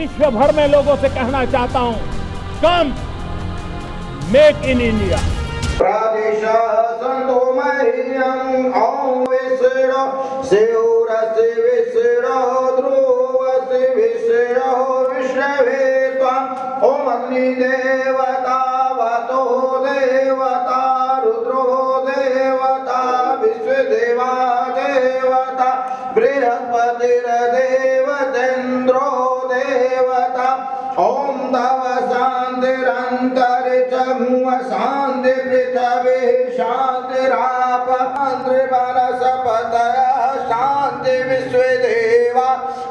विश्व भर में लोगों से कहना चाहता हूँ कम मेक इन इंडिया प्रदिश विष्णु विष्णवे त्वम् ॐ अग्निदेवता वतो देवता, रुद्रो देवता, विश्वदेवा देवता बृहस्पतिर्देवतेन्द्रो ॐ तव शान्ति रन्तरि च मुव शान्ति पृचवे शान्ति शान्ति विश्वे देव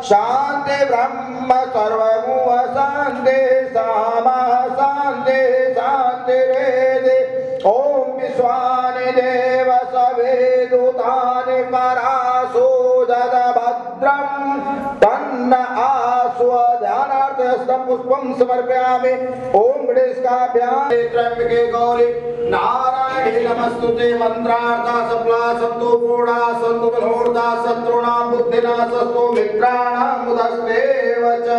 शान्ति ब्रह्म सर्वमुह शान्ति सामः शान्ति शान्तिरेदे ॐ विश्वानि देव सवेदुतानि परा पुष्पम समर्पयामि। ओम गणेशकाभ्यां त्र्यम्बके गौरि। नारायणे नमस्तुते। मन्त्रार्था सफला सन्तु पूर्णा सन्तु बलोर्धा शत्रुणां बुद्धिनाशस्तु मित्राणां मुदस्तेव च